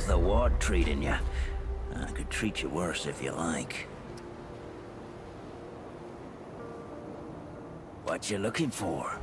How's the ward treating you? I could treat you worse if you like. What you looking for?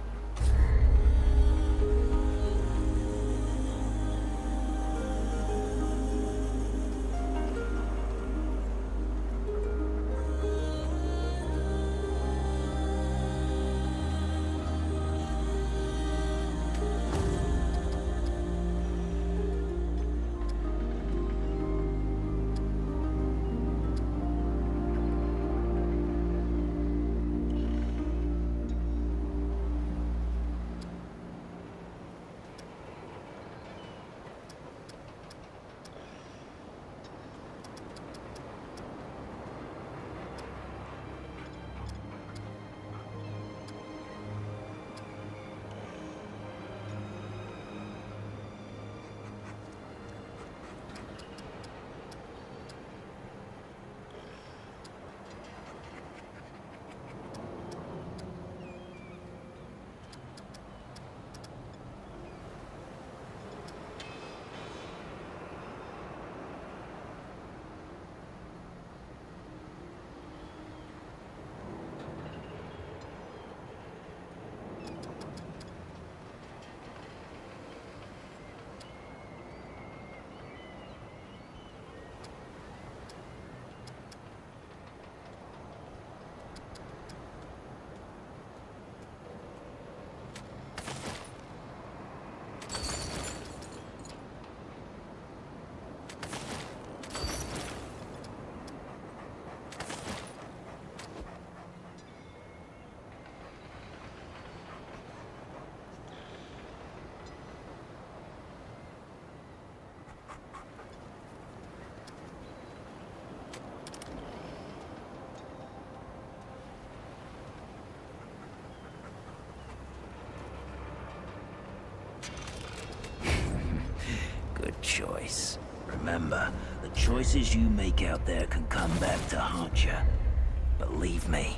Choice. Remember, the choices you make out there can come back to haunt you. Believe me.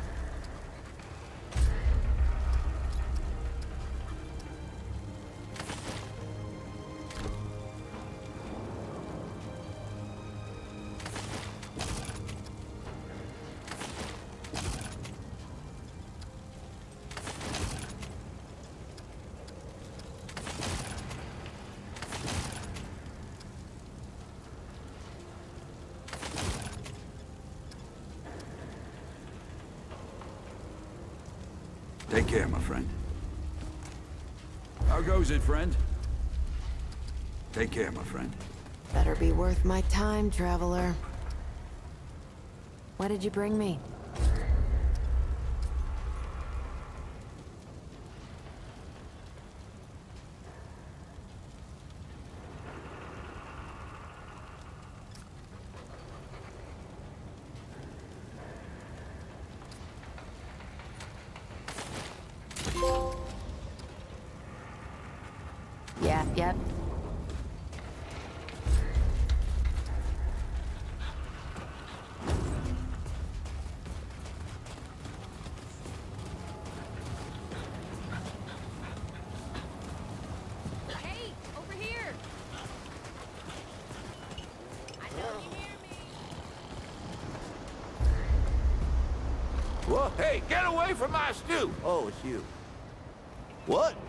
Care, my friend. How goes it, friend? Take care, my friend. Better be worth my time, traveler. Why did you bring me? Yeah, yep. Hey, over here! I know you hear me. What? Hey, get away from my stew! Oh, it's you.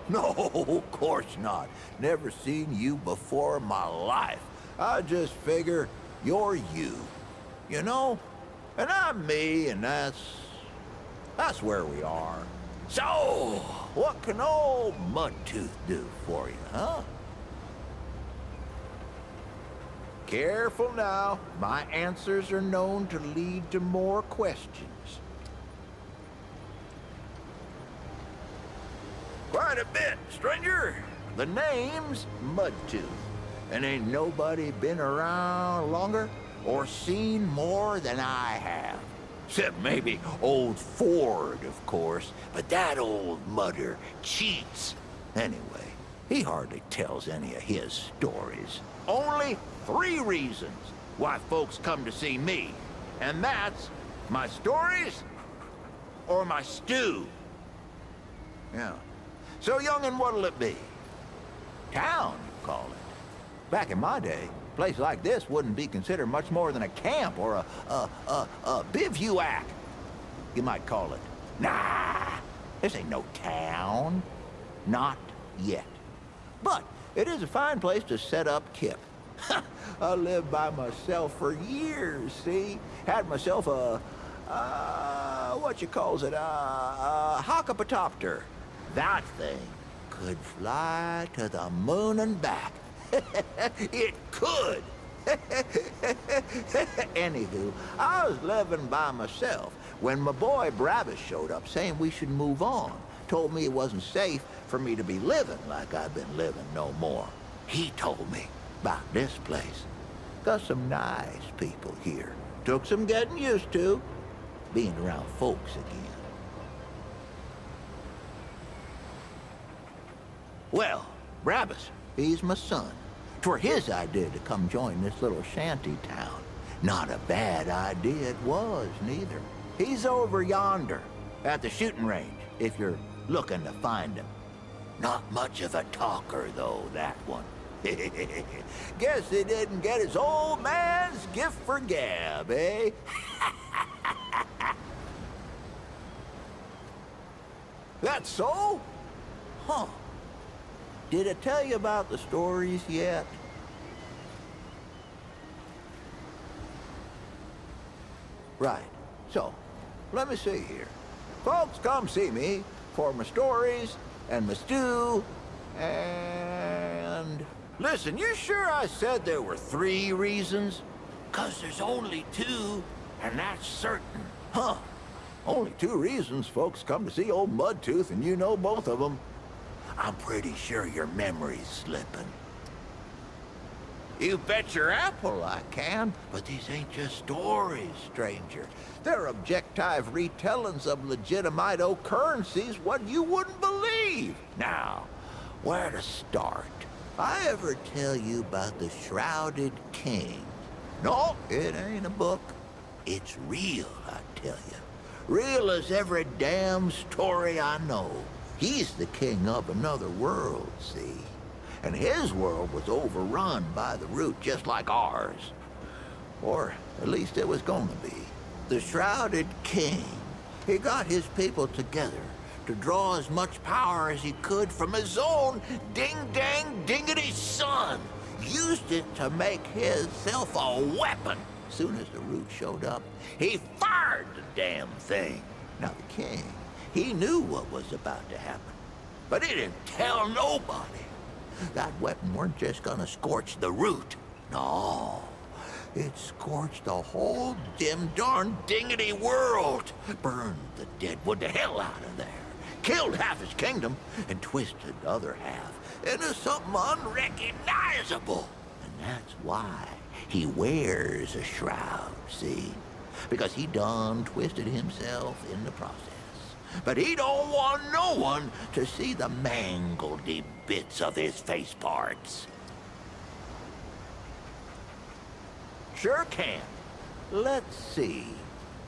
No, of course not. Never seen you before in my life. I just figure you're you. You know? And I'm me, and that's... That's where we are. So, what can old Mudtooth do for you, huh? Careful now. My answers are known to lead to more questions. Quite a bit, stranger. The name's Mudtooth. And ain't nobody been around longer or seen more than I have. Except maybe old Ford, of course. But that old mudder cheats. Anyway, he hardly tells any of his stories. Only three reasons why folks come to see me. And that's my stories or my stew. Yeah. So, young and what'll it be? Town, you call it. Back in my day, a place like this wouldn't be considered much more than a camp or a, a, a, a bivouac. You might call it. Nah, this ain't no town. Not yet. But it is a fine place to set up kip. I lived by myself for years, see? Had myself a, uh, what you calls it, a, a. That thing could fly to the moon and back. it could. Anywho, I was living by myself when my boy Brabus showed up saying we should move on. Told me it wasn't safe for me to be living like I've been living no more. He told me about this place. Got some nice people here. Took some getting used to, being around folks again. Well, Brabus, he's my son. Twere his idea to come join this little shanty town. Not a bad idea it was, neither. He's over yonder, at the shooting range, if you're looking to find him. Not much of a talker, though, that one. Guess he didn't get his old man's gift for gab, eh? That's so? Huh. Did I tell you about the stories yet? Right. So, let me see here. Folks come see me for my stories and my stew and... Listen, you sure I said there were three reasons? Cause there's only two, and that's certain. Huh. Only two reasons folks come to see old Mudtooth, and you know both of them. I'm pretty sure your memory's slipping. You bet your apple I can, but these ain't just stories, stranger. They're objective retellings of legitimate occurrences what you wouldn't believe. Now, where to start? I ever tell you about the Shrouded King? No, it ain't a book. It's real, I tell you. Real as every damn story I know. He's the king of another world, see? And his world was overrun by the root just like ours. Or at least it was going to be. The Shrouded King, he got his people together to draw as much power as he could from his own ding-dang-dingity sun. Used it to make himself a weapon. Soon as the root showed up, he fired the damn thing. Now the king, he knew what was about to happen, but he didn't tell nobody. That weapon weren't just gonna scorch the root. No, it scorched the whole dim darn dingity world. Burned the deadwood the hell out of there. Killed half his kingdom and twisted the other half into something unrecognizable. And that's why he wears a shroud, see? Because he done twisted himself in the process. But he don't want no one to see the mangledy bits of his face parts. Sure can. Let's see.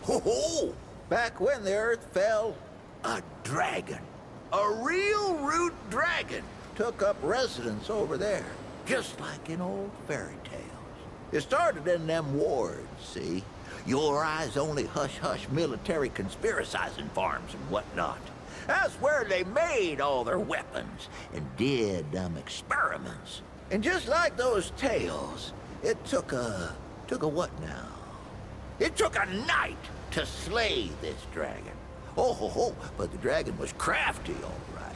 Ho ho! Back when the earth fell, a dragon, a real root dragon, took up residence over there, just like in old fairy tales. It started in them wards, see? Your eyes only hush-hush military conspiracizing farms and whatnot. That's where they made all their weapons and did them experiments. And just like those tales, it took a... took a what now? It took a knight to slay this dragon. Oh, ho, ho, but the dragon was crafty, all right.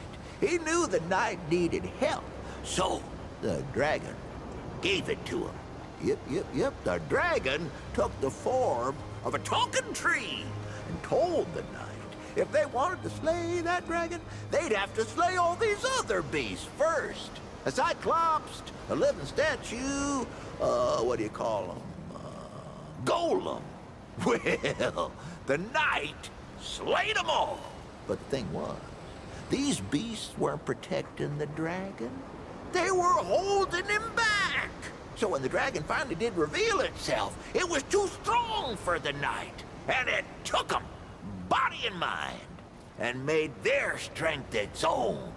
He knew the knight needed help, so the dragon gave it to him. Yep, yep, yep. The dragon took the form of a talking tree and told the knight if they wanted to slay that dragon, they'd have to slay all these other beasts first. A cyclops, a living statue, uh, what do you call them? Uh, golem. Well, the knight slayed them all. But the thing was, these beasts weren't protecting the dragon. They were holding him back. So when the dragon finally did reveal itself, it was too strong for the knight. And it took him, body and mind, and made their strength its own.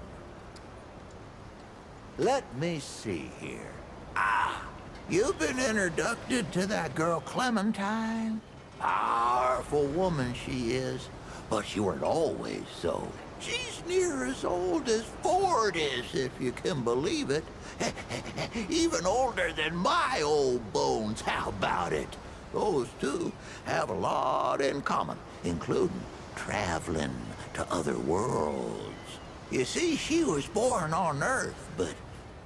Let me see here. Ah, you've been introduced to that girl Clementine. Powerful woman she is, but she weren't always so. She's near as old as Ford is, if you can believe it. Even older than my old bones, how about it? Those two have a lot in common, including traveling to other worlds. You see, she was born on Earth, but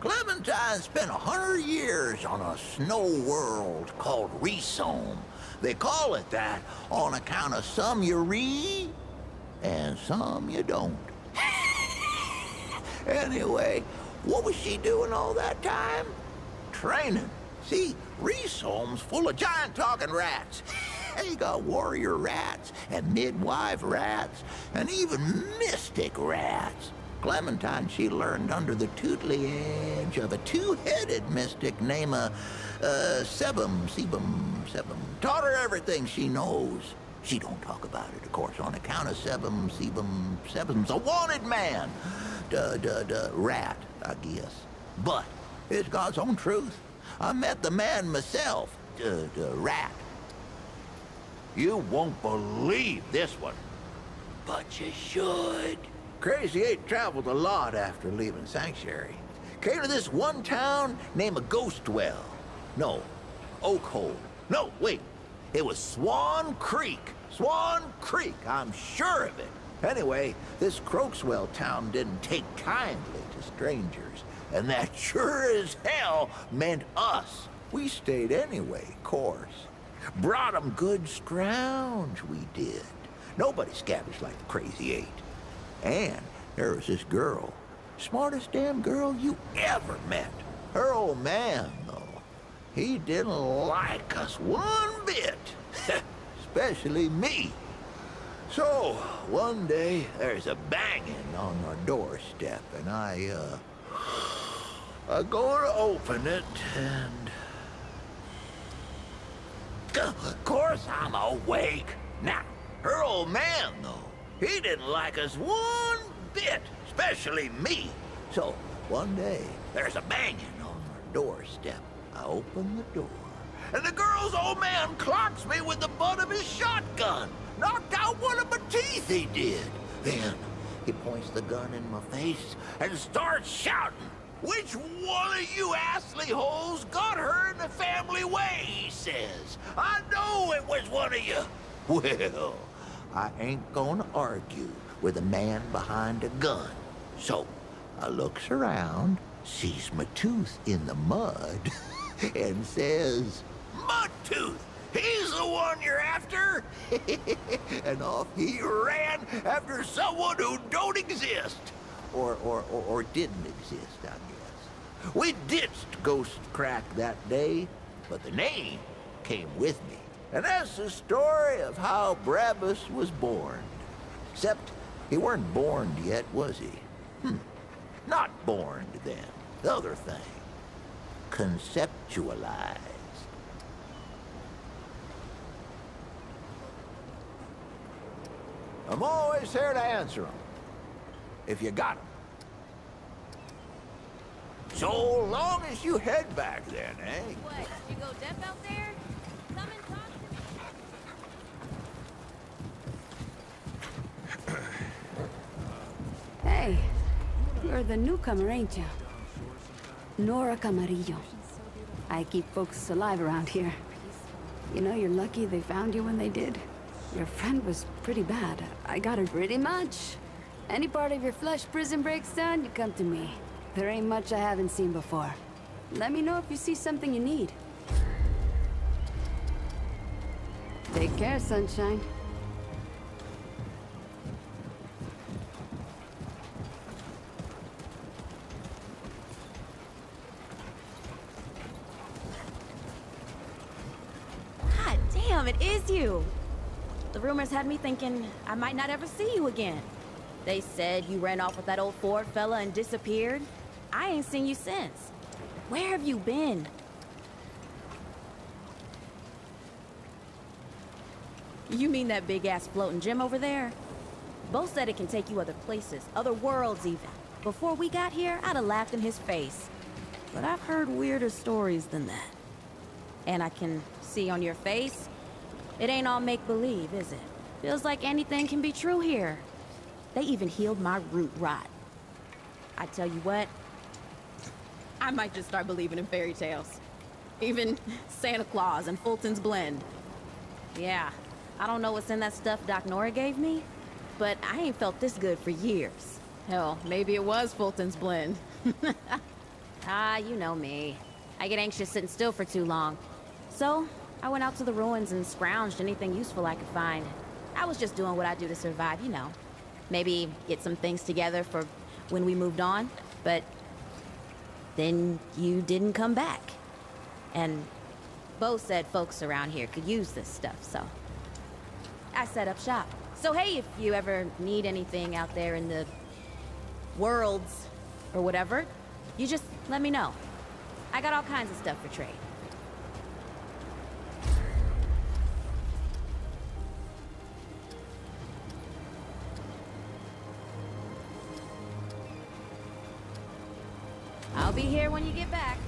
Clementine spent a hundred years on a snow world called Reisum. They call it that on account of some you read and some you don't. anyway, what was she doing all that time? Training. See, Reisum's full of giant talking rats. They got warrior rats and midwife rats and even mystic rats. Clementine, she learned under the tutelage of a two-headed mystic named uh, uh, Sebum, Sebum, Sebum. Taught her everything she knows. She don't talk about it, of course, on account of Sebum, Sebum, Sebum's a wanted man. Duh, duh, duh, rat, I guess. But it's God's own truth. I met the man myself, the, the rat. You won't believe this one, but you should. Crazy 8 traveled a lot after leaving Sanctuary. Came to this one town named Ghostwell. No, Oakhold. No, wait. It was Swan Creek. Swan Creek, I'm sure of it. Anyway, this Croakswell town didn't take kindly to strangers, and that sure as hell meant us. We stayed anyway, course. Brought 'em good scrounge, we did. Nobody scavenged like the Crazy Eight. And there was this girl, smartest damn girl you ever met. Her old man, he didn't like us one bit. Especially me. So, one day, there's a banging on our doorstep, and I, uh... I go to open it, and... Of course I'm awake. Now, her old man, though, he didn't like us one bit, especially me. So, one day, there's a banging on our doorstep. I open the door, and the girl's old man clocks me with the butt of his shotgun. Knocked out one of my teeth, he did. Then, he points the gun in my face and starts shouting. Which one of you assly holes got her in the family way, he says. I know it was one of you. Well, I ain't gonna argue with a man behind a gun. So, I looks around, sees my tooth in the mud, and says, Mud Tooth, he's the one you're after? and off he ran after someone who don't exist. Or, or, or, or didn't exist, I guess. We ditched Ghost Crack that day, but the name came with me. And that's the story of how Brabus was born. Except he weren't born yet, was he? Hmm. Not born then. The other thing. Conceptualized. I'm always here to answer them. If you got them. So long as you head back then, eh? What? You go deaf out there? Come and talk to me. Hey, you're the newcomer, ain't you? Nora Camarillo. I keep folks alive around here. You know, you're lucky they found you when they did. Your friend was pretty bad. I got her pretty much. Any part of your flesh prison breaks down, you come to me. There ain't much I haven't seen before. Let me know if you see something you need. Take care, sunshine. God damn, it is you. The rumors had me thinking I might not ever see you again. They said you ran off with that old Ford fella and disappeared. I ain't seen you since. Where have you been? You mean that big-ass floating gym over there? Bo said it can take you other places, other worlds even. Before we got here, I'd have laughed in his face. But I've heard weirder stories than that. And I can see on your face, it ain't all make-believe, is it? Feels like anything can be true here. They even healed my root rot. I tell you what, I might just start believing in fairy tales. Even Santa Claus and Fulton's Blend. Yeah, I don't know what's in that stuff Doc Nora gave me, but I ain't felt this good for years. Hell, maybe it was Fulton's Blend. ah, you know me. I get anxious sitting still for too long. So, I went out to the ruins and scrounged anything useful I could find. I was just doing what I do to survive, you know. Maybe get some things together for when we moved on, but then you didn't come back. And Bo said folks around here could use this stuff, so I set up shop. So hey, if you ever need anything out there in the worlds or whatever, you just let me know. I got all kinds of stuff for trade. I'll be here when you get back.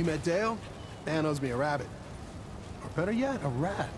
You met Dale? Dan owes me a rabbit. Or better yet, a rat.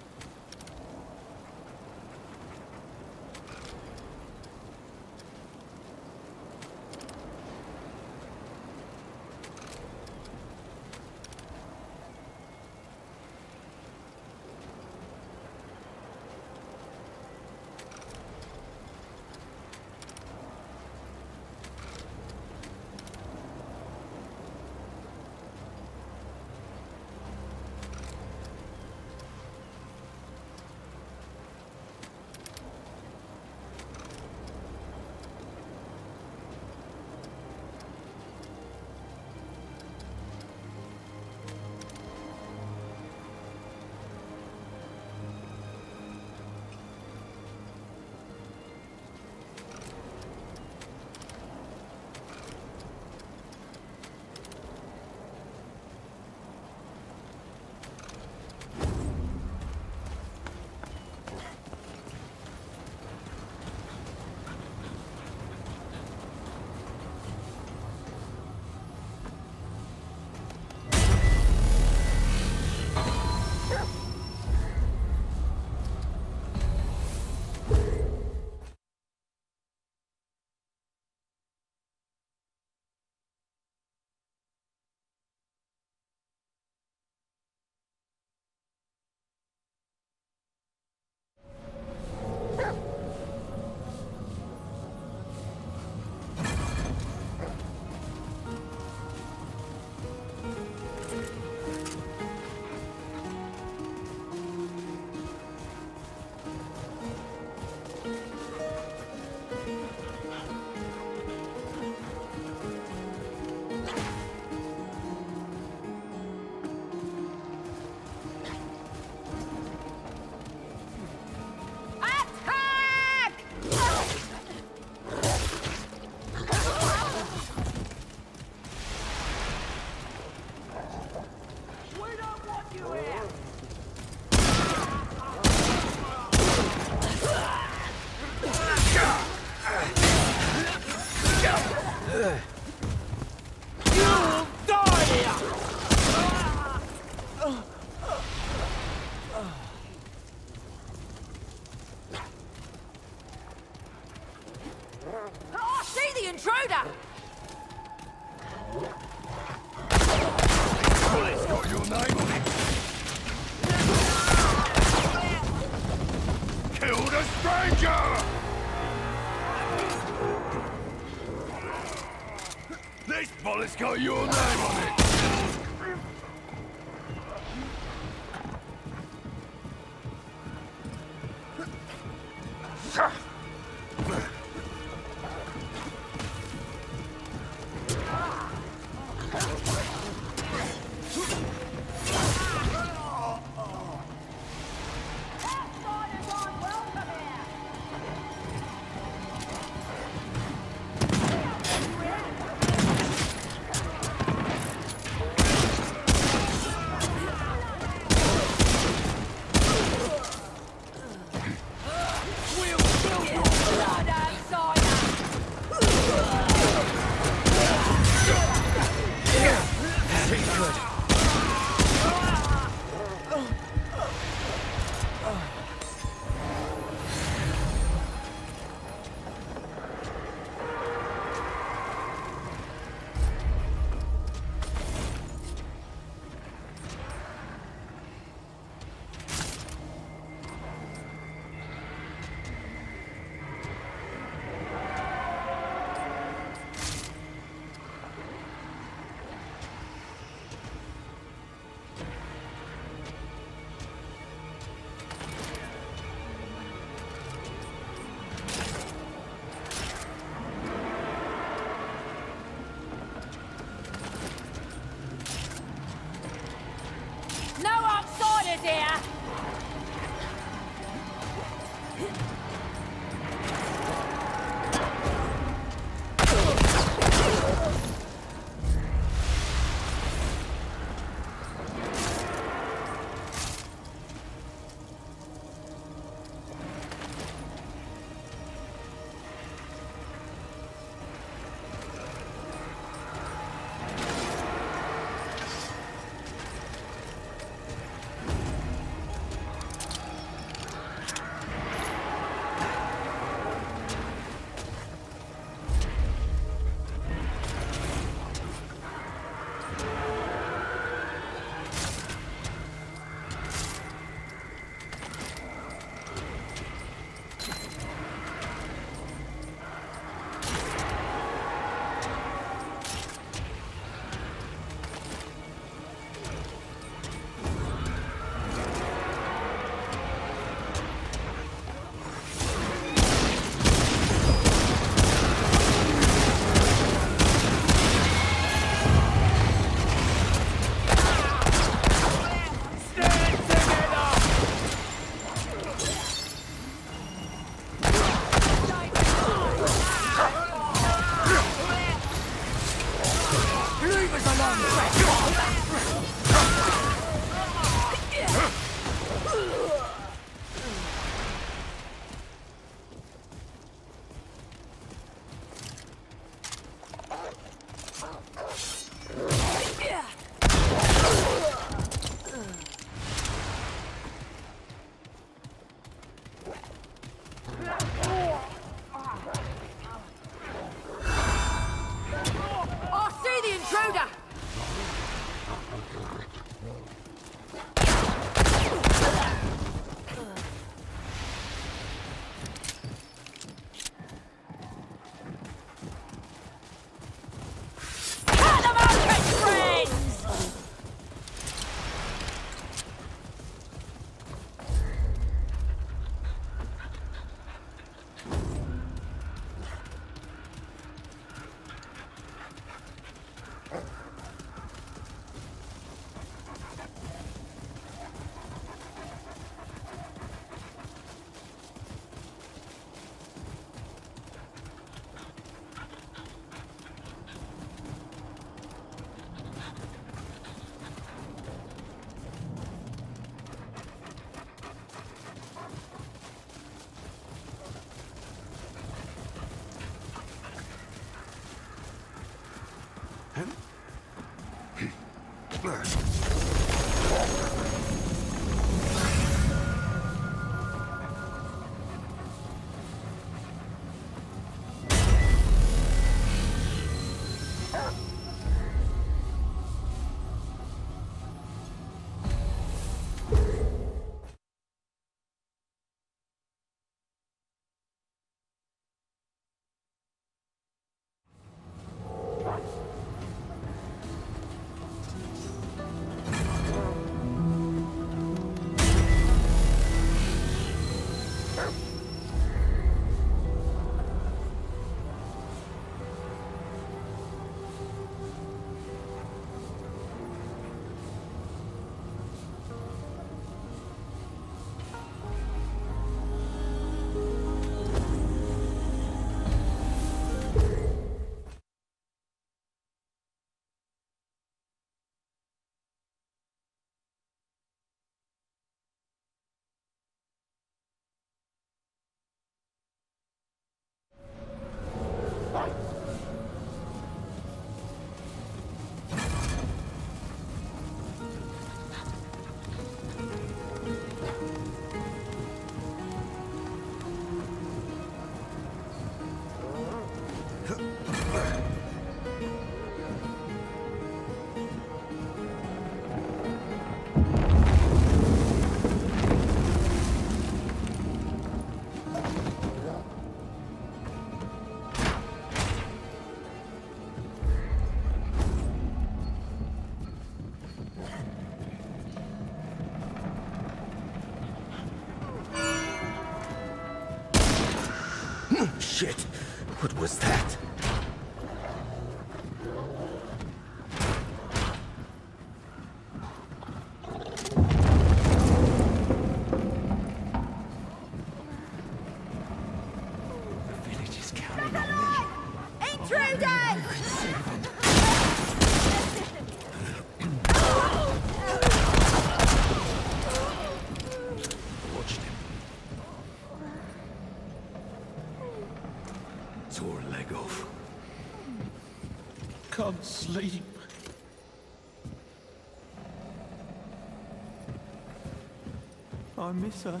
I miss her.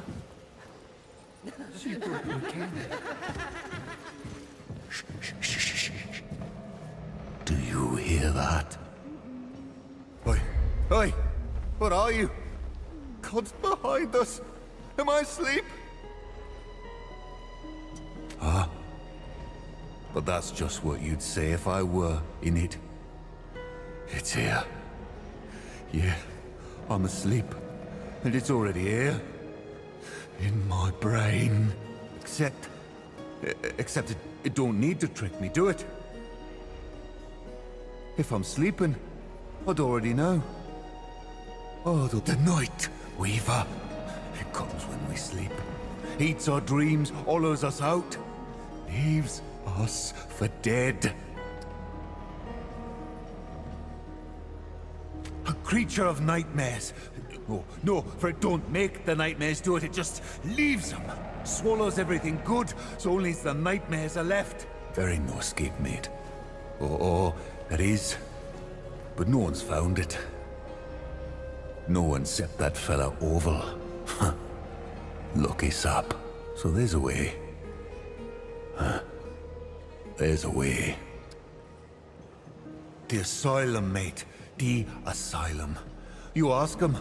She brought me candy. Shh, shh, shh, shh, shh. Do you hear that? Oi, oi, what are you? God's behind us. Am I asleep? Ah. But that's just what you'd say if I were in it. It's here. Yeah, I'm asleep. And it's already here. In my brain. Except... Except it, it don't need to trick me, do it? If I'm sleeping, I'd already know. Oh, the, the night, Weaver. It comes when we sleep. Eats our dreams, hollows us out. Leaves us for dead. A creature of nightmares. No, no, for it don't make the nightmares do it, it just leaves them. Swallows everything good, so only the nightmares are left. Ain't no escape mate. Oh, oh, there is. But no one's found it. No one except that fella Oval. Lucky sap. So there's a way. Huh. There's a way. The asylum, mate. The asylum. You ask them,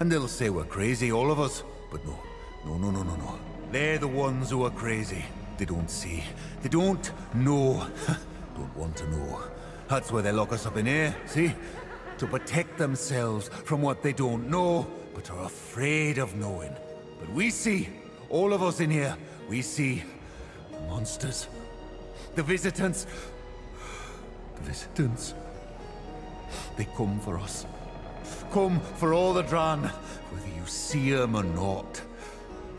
and they'll say we're crazy, all of us. But no, no, no, no, no, no. They're the ones who are crazy. They don't see. They don't know. don't want to know. That's why they lock us up in here, see? To protect themselves from what they don't know, but are afraid of knowing. But we see, all of us in here, we see the monsters. The visitants. The visitants. They come for us. Come for all the Dran, whether you see them or not.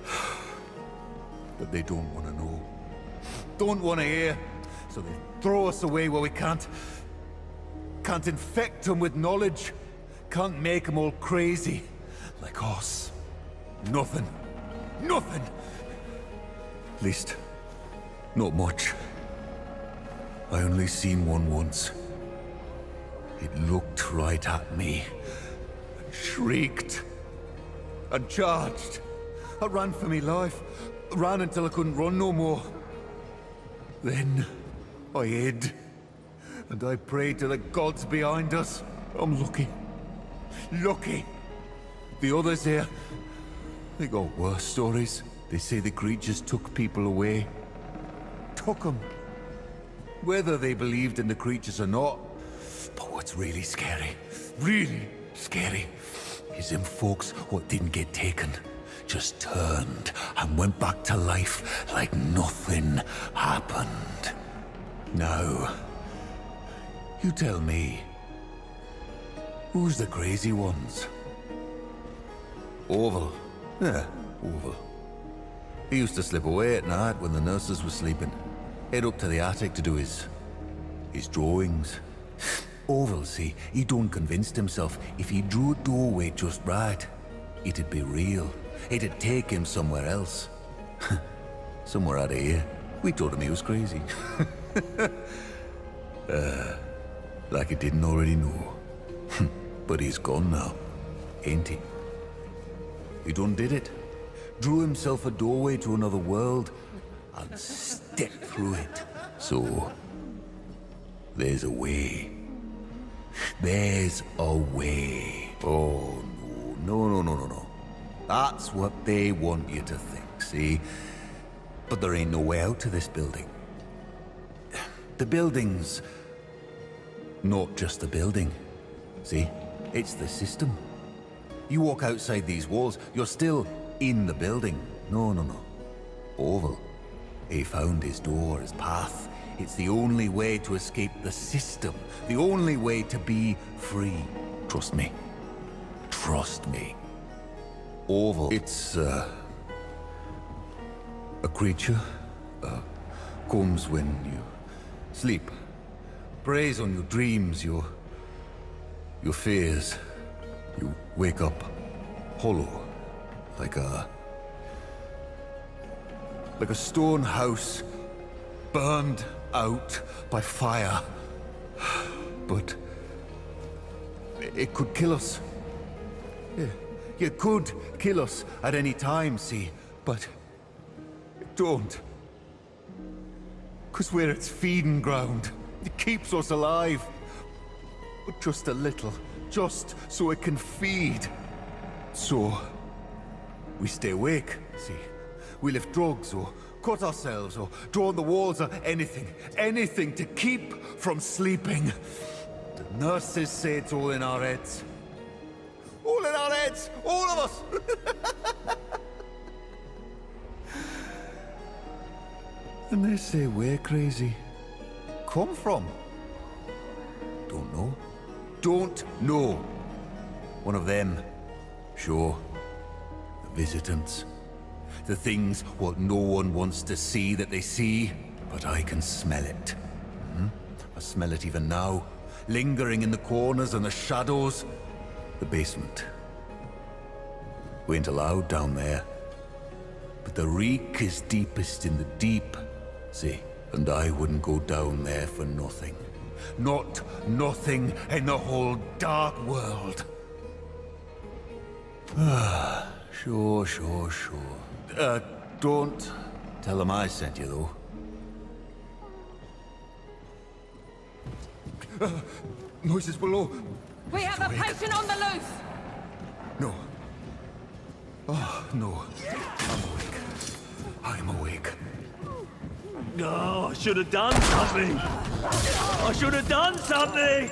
But they don't want to know. Don't want to hear. So they throw us away where we can't. Can't infect them with knowledge. Can't make them all crazy. Like us. Nothing. Nothing. At least, not much. I only seen one once. It looked right at me. Shrieked. And charged. I ran for me life. Ran until I couldn't run no more. Then, I hid. And I prayed to the gods behind us. I'm lucky. Lucky. The others here, they got worse stories. They say the creatures took people away. Took them. Whether they believed in the creatures or not. But what's really scary, really scary, is them folks what didn't get taken. Just turned and went back to life like nothing happened. Now, you tell me, who's the crazy ones? Oval. Yeah, Oval. He used to slip away at night when the nurses were sleeping. Head up to the attic to do his... his drawings. See, he done convinced himself if he drew a doorway just right, it'd be real. It'd take him somewhere else. somewhere out of here. We told him he was crazy. uh, like he didn't already know. but he's gone now, ain't he? He done did it. Drew himself a doorway to another world and stepped through it. So, there's a way. There's a way. Oh, no, no, no, no, no. That's what they want you to think, see? But there ain't no way out to this building. The building's not just the building. See? It's the system. You walk outside these walls, you're still in the building. No, no, no. Oval. He found his door, his path. It's the only way to escape the system. The only way to be free. Trust me. Trust me. Oval. It's, uh... A creature. Uh, comes when you sleep. Preys on your dreams, your... Your fears. You wake up hollow. Like a... Like a stone house burned out by fire. But it could kill us. It could kill us at any time, see, but don't. Because we're its feeding ground. It keeps us alive. But just a little, just so it can feed. So, we stay awake, see. We lift drugs or cut ourselves or draw on the walls or anything, anything to keep from sleeping. The nurses say it's all in our heads. All in our heads! All of us! and they say we're crazy. Come from? Don't know. Don't know. One of them. Sure. The visitants. The things what no one wants to see that they see, but I can smell it. Hmm? I smell it even now, lingering in the corners and the shadows. The basement. We ain't allowed down there. But the reek is deepest in the deep, see? And I wouldn't go down there for nothing. Not nothing in the whole dark world. Ah, sure, sure, sure. Uh, don't tell him I sent you, though. Uh, noises below. We have a patient on the loose! No. Oh, no. I'm awake. I'm awake. Oh, I should have done something! I should have done something!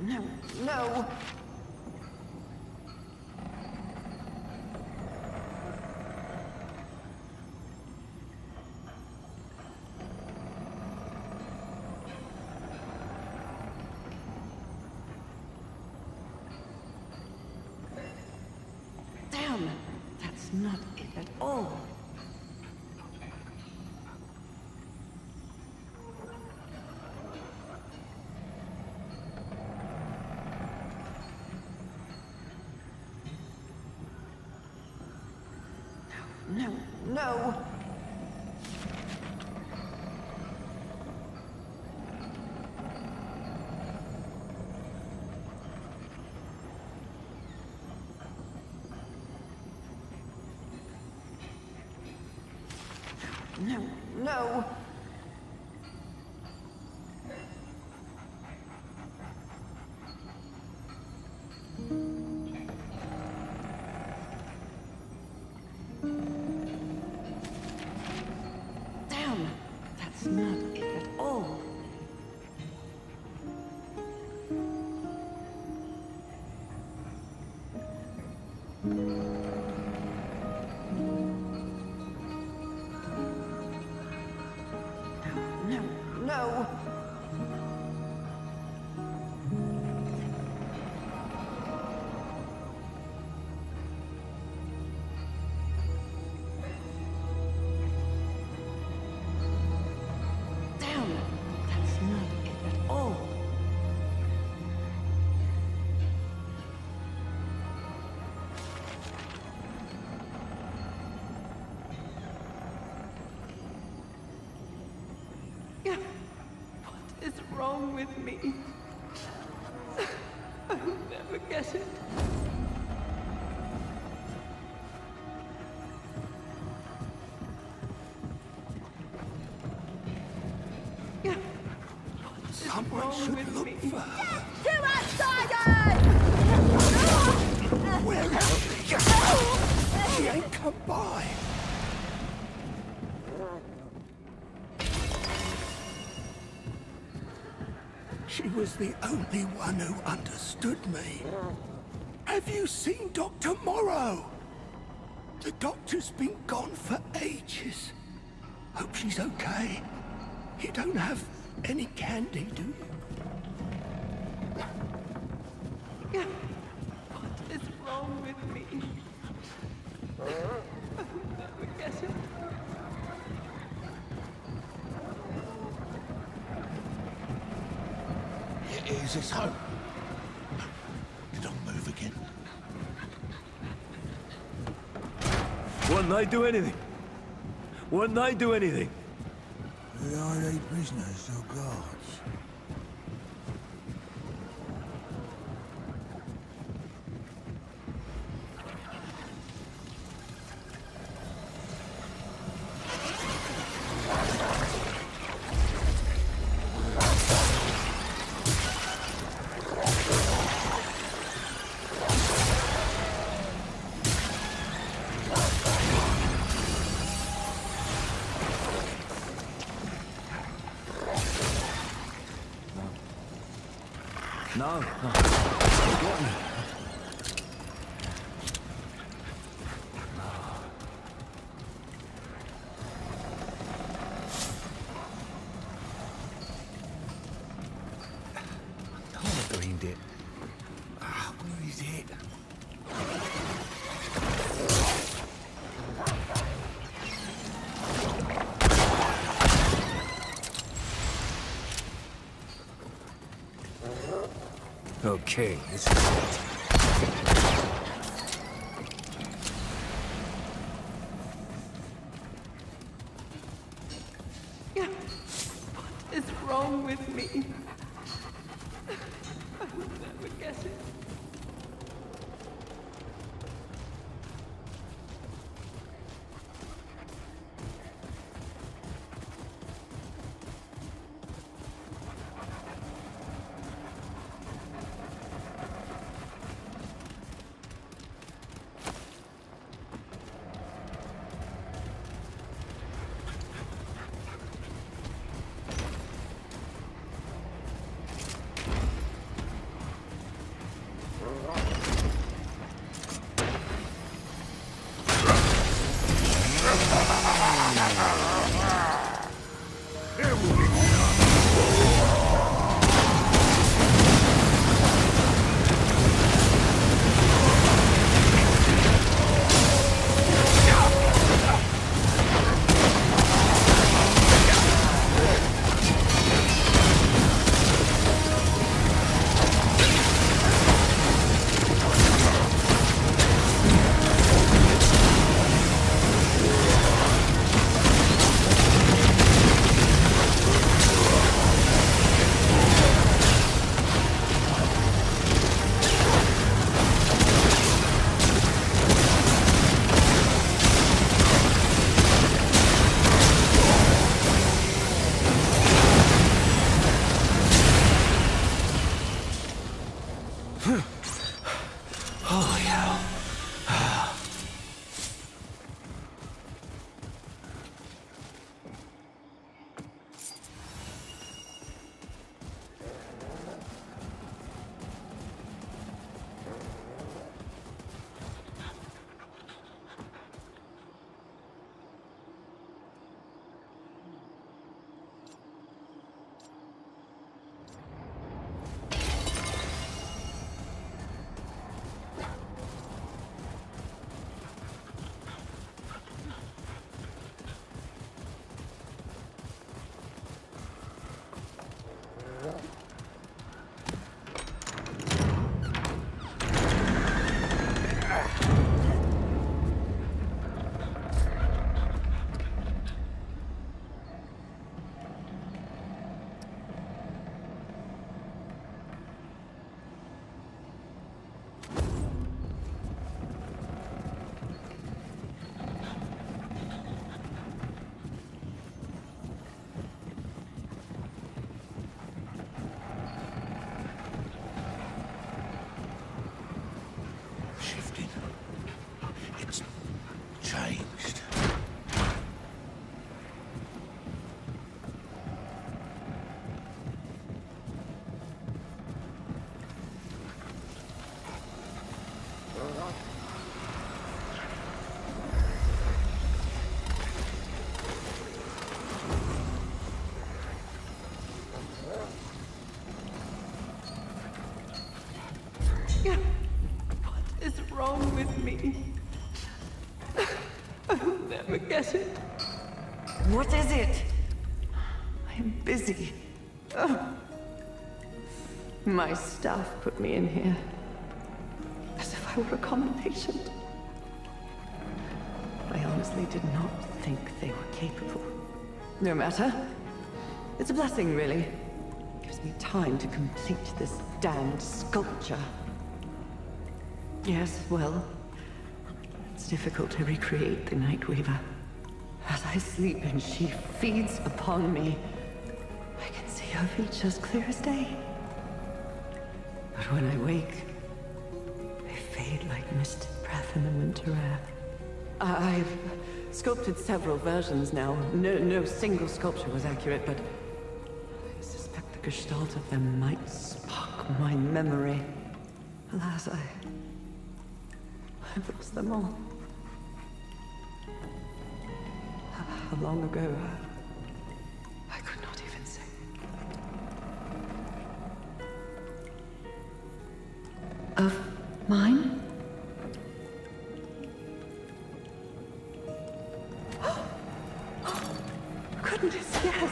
No, no. Damn, that's not it at all. No. No. With me? I'll never get it. She was the only one who understood me. Have you seen Dr. Morrow? The doctor's been gone for ages. Hope she's okay. You don't have any candy, do you? Yeah. What is wrong with me? I'll never get it. Is this home? Don't move again. Wouldn't they do anything? Wouldn't they do anything? Are they prisoners or guards? What is it? I am busy. Oh. My staff put me in here. As if I were a common patient. I honestly did not think they were capable. No matter. It's a blessing, really. Gives me time to complete this damned sculpture. Yes, well, it's difficult to recreate the Night Weaver. I sleep and she feeds upon me, I can see her features clear as day. But when I wake, they fade like misted breath in the winter air. I- I've sculpted several versions now. No, no single sculpture was accurate, but I suspect the gestalt of them might spark my memory. Alas, I... I've lost them all. How long ago? I could not even say. Of mine? Goodness, yes.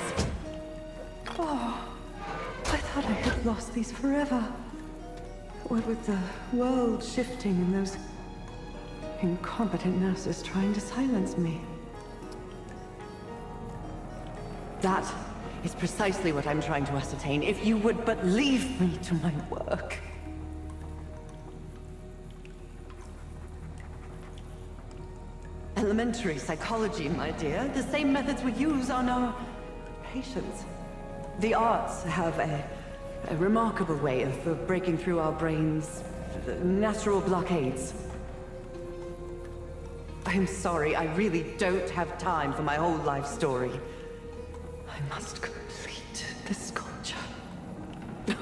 Oh, I thought I had lost these forever. What with the world shifting and those incompetent nurses trying to silence me. That is precisely what I'm trying to ascertain. If you would but leave me to my work. Elementary psychology, my dear. The same methods we use on our patients. The arts have a, a remarkable way of, of breaking through our brains' natural blockades. I'm sorry, I really don't have time for my whole life story. Must complete the sculpture.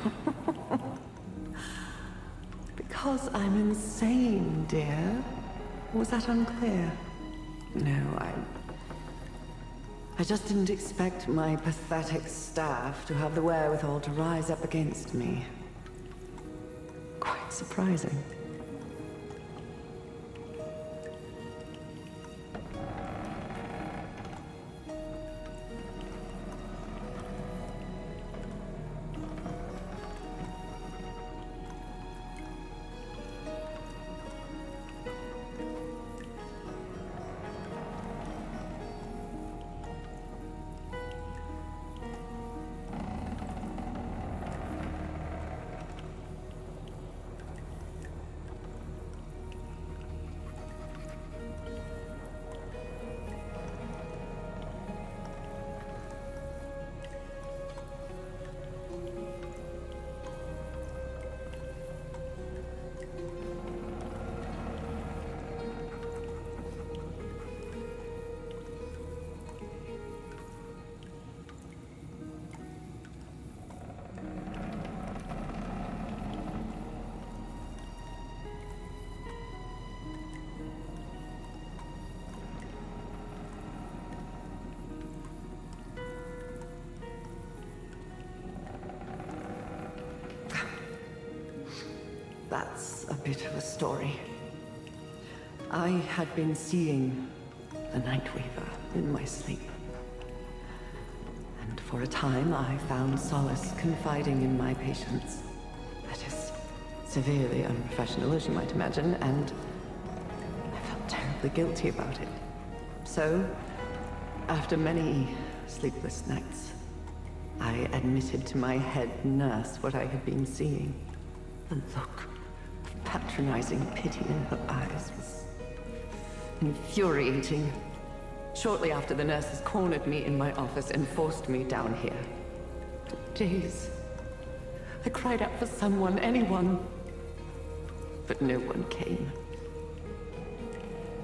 because I'm insane, dear. Was that unclear? No, I... I just didn't expect my pathetic staff to have the wherewithal to rise up against me. Quite surprising. Story. I had been seeing the Night Weaver in my sleep. And for a time, I found solace confiding in my patients. That is severely unprofessional, as you might imagine, and I felt terribly guilty about it. So, after many sleepless nights, I admitted to my head nurse what I had been seeing. The look patronizing pity in her eyes was infuriating. Shortly after, the nurses cornered me in my office and forced me down here. Days, I cried out for someone, anyone. But no one came.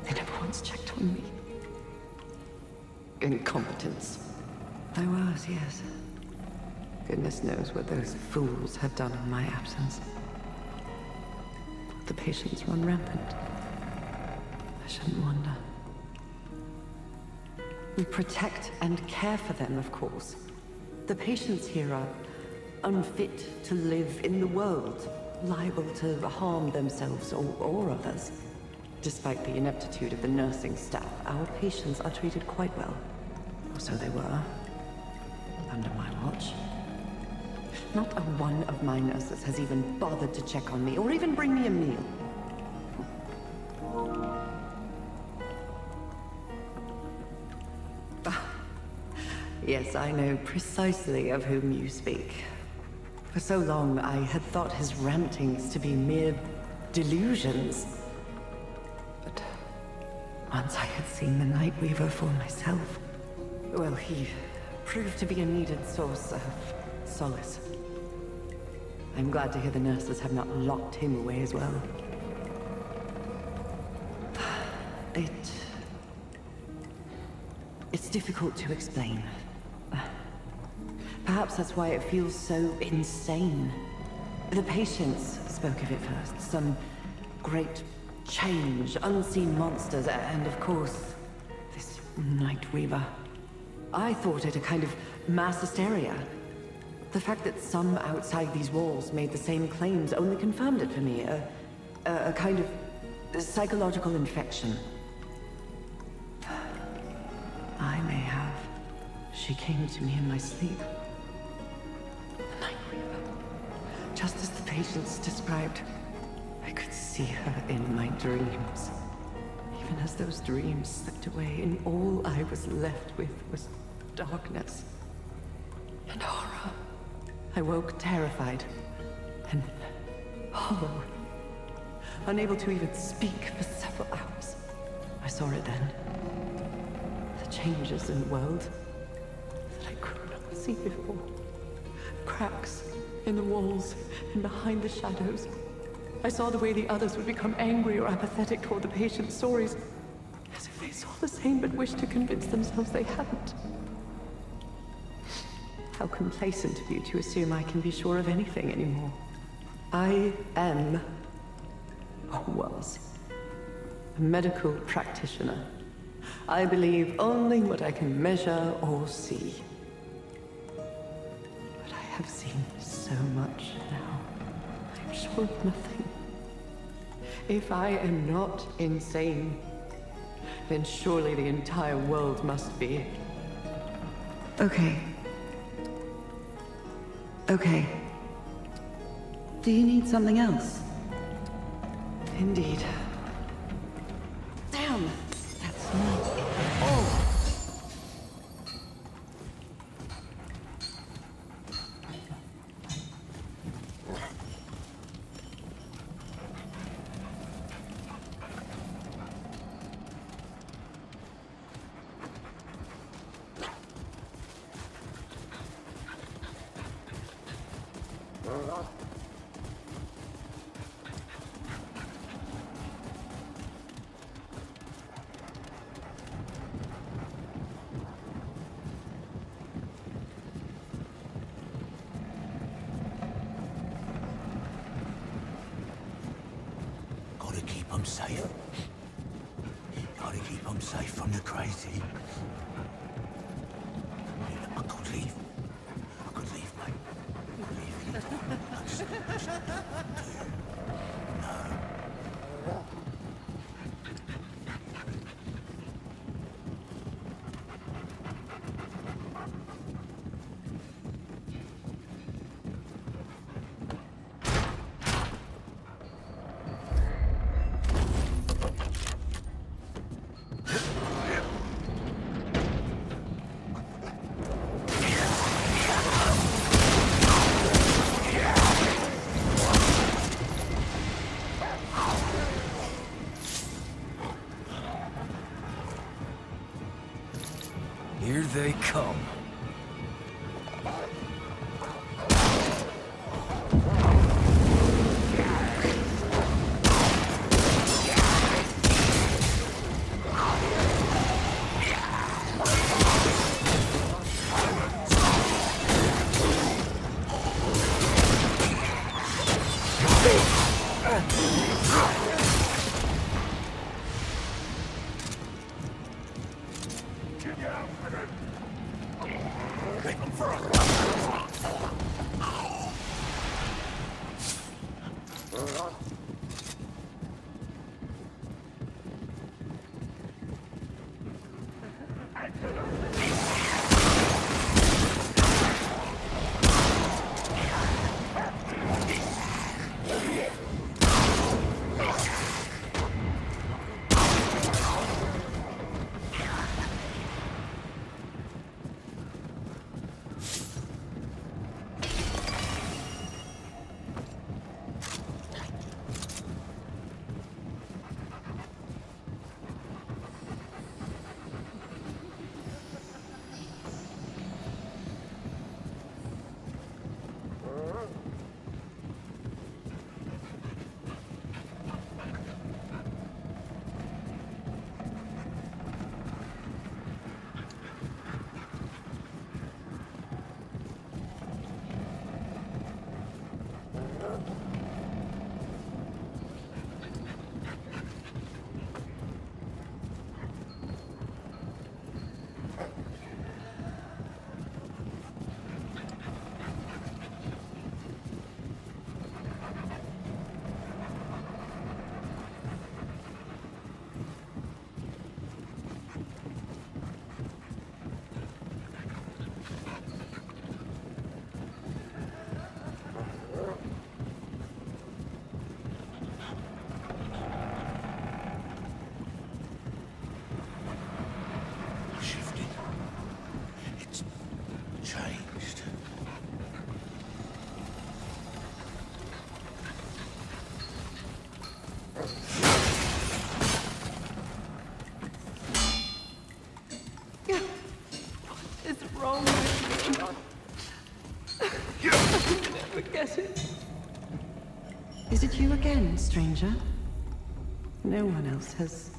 They never once checked on me. Incompetence. I was, yes. Goodness knows what those fools have done in my absence. The patients run rampant. I shouldn't wonder. We protect and care for them, of course. The patients here are unfit to live in the world, liable to harm themselves or, or others. Despite the ineptitude of the nursing staff, our patients are treated quite well. Or so they were. Under my watch. Not a one of my nurses has even bothered to check on me, or even bring me a meal. Ah, Yes, I know precisely of whom you speak. For so long, I had thought his rantings to be mere delusions. But once I had seen the Night Weaver for myself, well, he proved to be a needed source of solace. I'm glad to hear the nurses have not locked him away as well. It... It's difficult to explain. Perhaps that's why it feels so insane. The patients spoke of it first. Some great change, unseen monsters, and of course, this Night Weaver. I thought it a kind of mass hysteria. The fact that some outside these walls made the same claims only confirmed it for me. A, a, a kind of psychological infection. I may have. She came to me in my sleep. The Night Weaver. Just as the patients described. I could see her in my dreams. Even as those dreams slipped away, and all I was left with was darkness and horror. I woke terrified and hollow, unable to even speak for several hours. I saw it then. The changes in the world that I could not see before. Cracks in the walls and behind the shadows. I saw the way the others would become angry or apathetic toward the patient's stories, as if they saw the same but wished to convince themselves they hadn't. How complacent of you to assume I can be sure of anything anymore. I am, or was, a medical practitioner. I believe only what I can measure or see. But I have seen so much now. I'm sure of nothing. If I am not insane, then surely the entire world must be. Okay. Okay. Do you need something else? Indeed. Damn! That's not it. Oh! Gotta keep 'em safe. Gotta keep 'em safe from the crazy. Is it you again, stranger? No one else has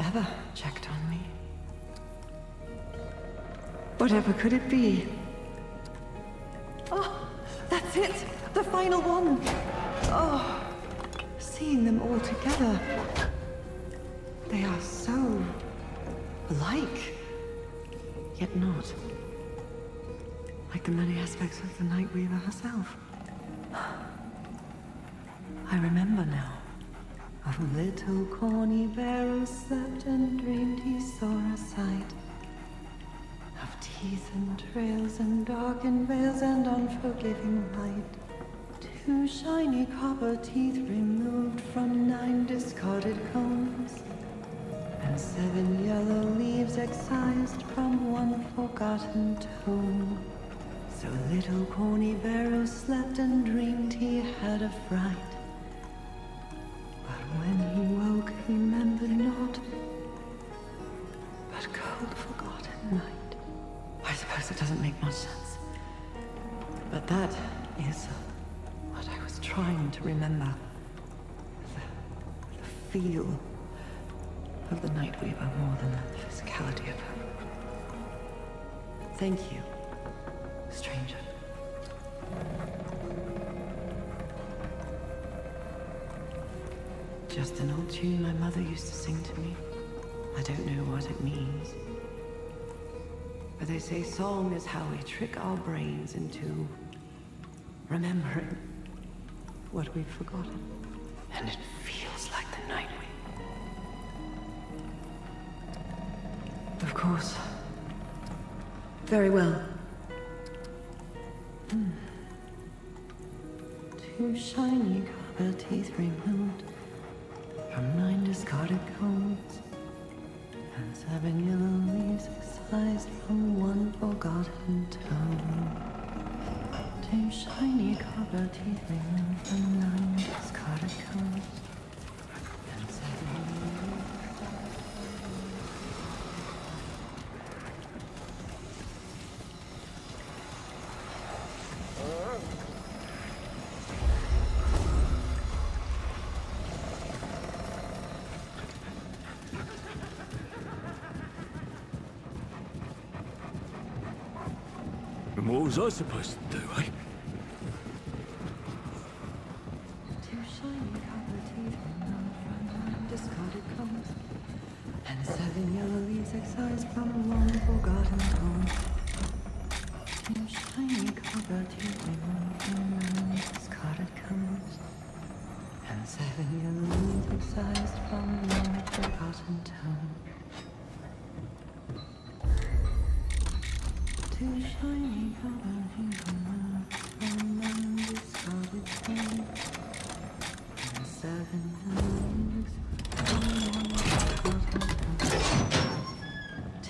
ever checked on me. Whatever could it be? Oh, that's it! The final one! Oh, seeing them all together. They are so alike, yet not. Like the many aspects of the Night Weaver herself. Little corny barrow slept and dreamed he saw a sight of teeth and trails and darkened veils and unforgiving light. Two shiny copper teeth removed from nine discarded It doesn't make much sense. But that is what I was trying to remember. The, the feel of the Night Weaver more than the physicality of her. Thank you, stranger. Just an old tune my mother used to sing to me. I don't know what it means. But they say song is how we trick our brains into remembering what we've forgotten. And it feels like the night we... Of course. Very well. Hmm. Two shiny copper teeth Was I supposed to do, eh?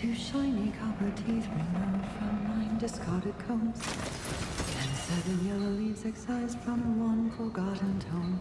Two shiny copper teeth removed from nine discarded combs. And seven yellow leaves excised from one forgotten tome.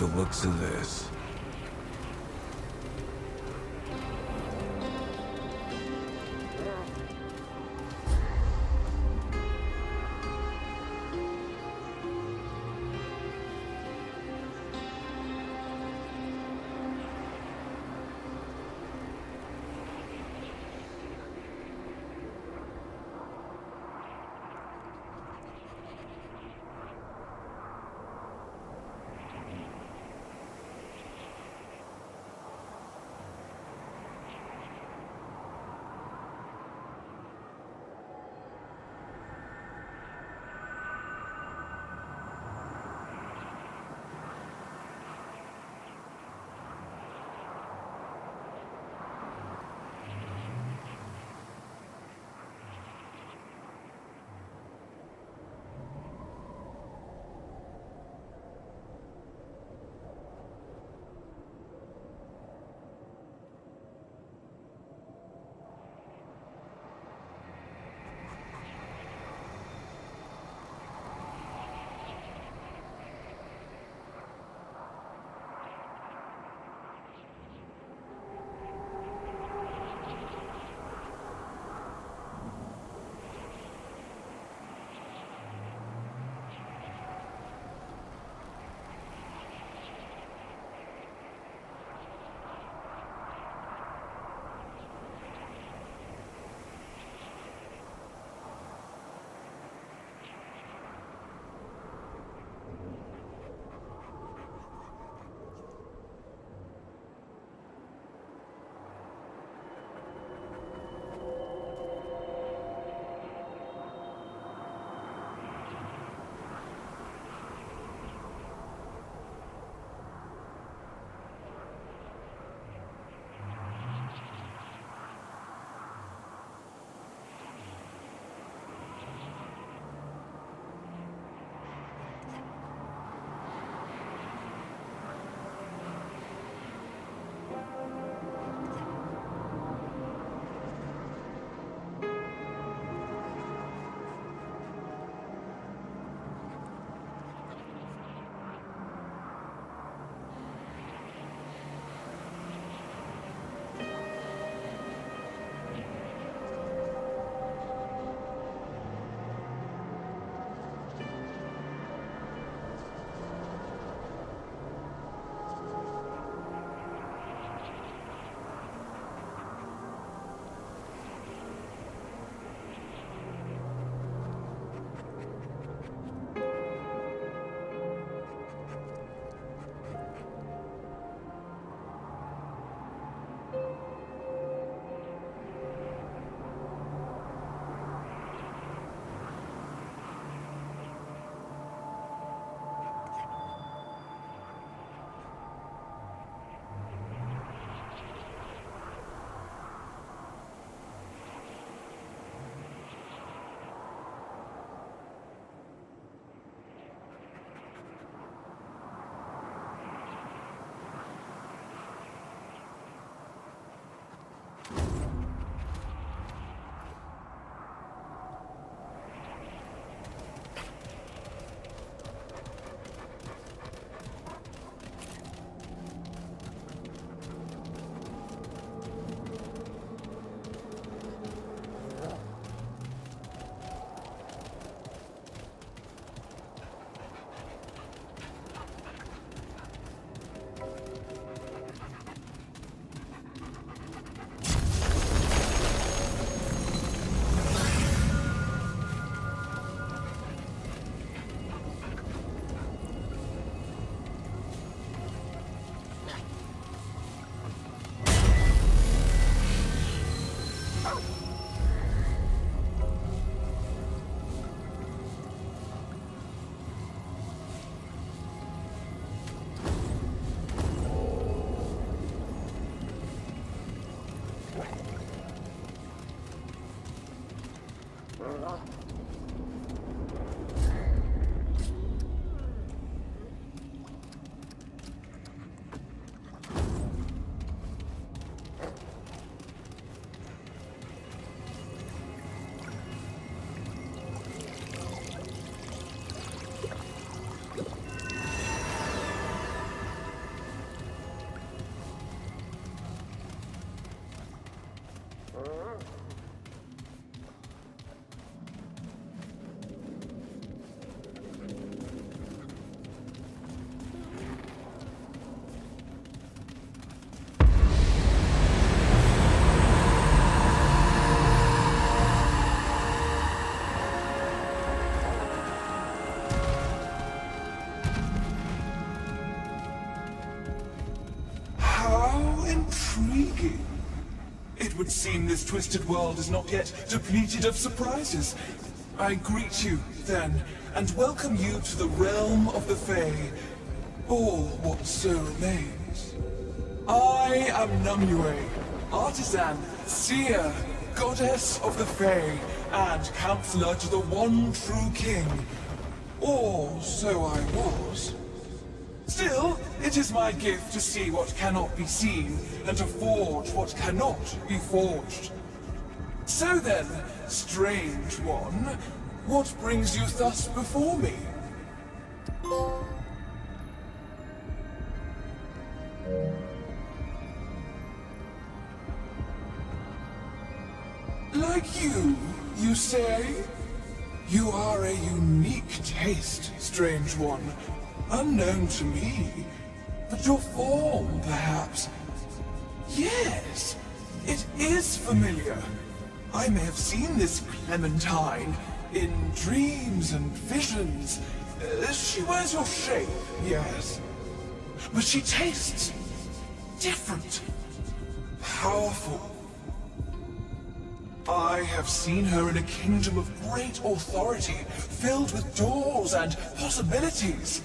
The looks of this. Seem this twisted world is not yet depleted of surprises. I greet you, then, and welcome you to the realm of the Fae, or what so remains. I am Nemue, artisan, seer, goddess of the Fae, and counselor to the one true king. Or so I was. Still, it is my gift to see what cannot be seen, and to forge what cannot be forged. So then, strange one, what brings you thus before me? Like you, you say? You are a unique taste, strange one. Unknown to me. But your form, perhaps? Yes, it is familiar. I may have seen this Clementine in dreams and visions. Uh, she wears your shape, yes. But she tastes different. Powerful. I have seen her in a kingdom of great authority, filled with doors and possibilities.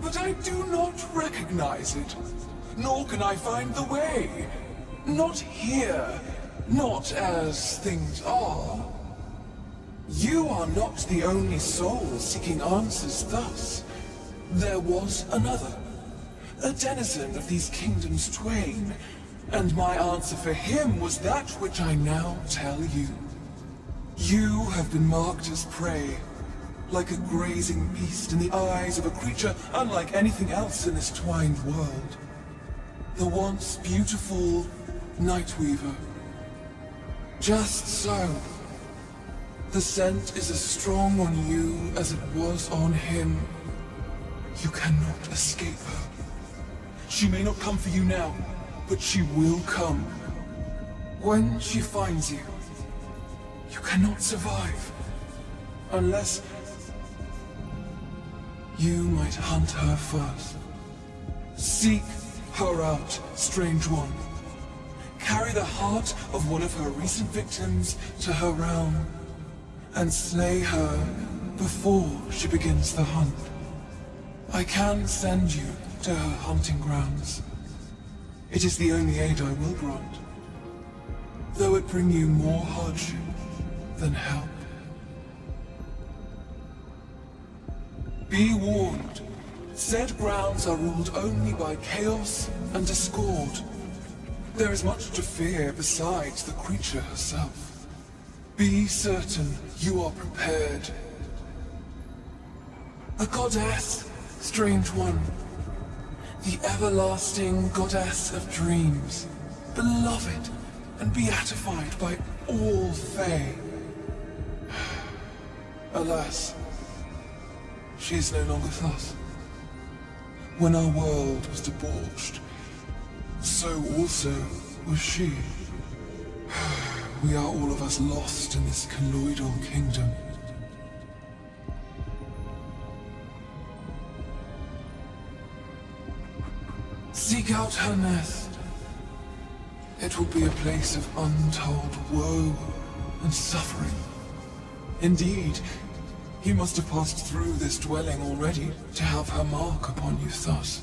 But I do not recognize it. Nor can I find the way. Not here. Not as things are. You are not the only soul seeking answers thus. There was another. A denizen of these kingdoms twain. And my answer for him was that which I now tell you. You have been marked as prey, like a grazing beast in the eyes of a creature unlike anything else in this twined world. The once beautiful Nightweaver. Just so. The scent is as strong on you as it was on him. You cannot escape her. She may not come for you now, but she will come. When she finds you, you cannot survive. Unless... You might hunt her first. Seek her out, strange one. Carry the heart of one of her recent victims to her realm, and slay her before she begins the hunt. I can send you to her hunting grounds. It is the only aid I will grant. Though it bring you more hardship than help. Be warned. Said grounds are ruled only by chaos and discord. There is much to fear besides the creature herself. Be certain you are prepared. A goddess, strange one, the everlasting goddess of dreams, beloved and beatified by all Fae. Alas, she is no longer thus. When our world was debauched, so also was she. We are all of us lost in this colloidal kingdom. Seek out her nest. It will be a place of untold woe and suffering. Indeed, he must have passed through this dwelling already to have her mark upon you thus.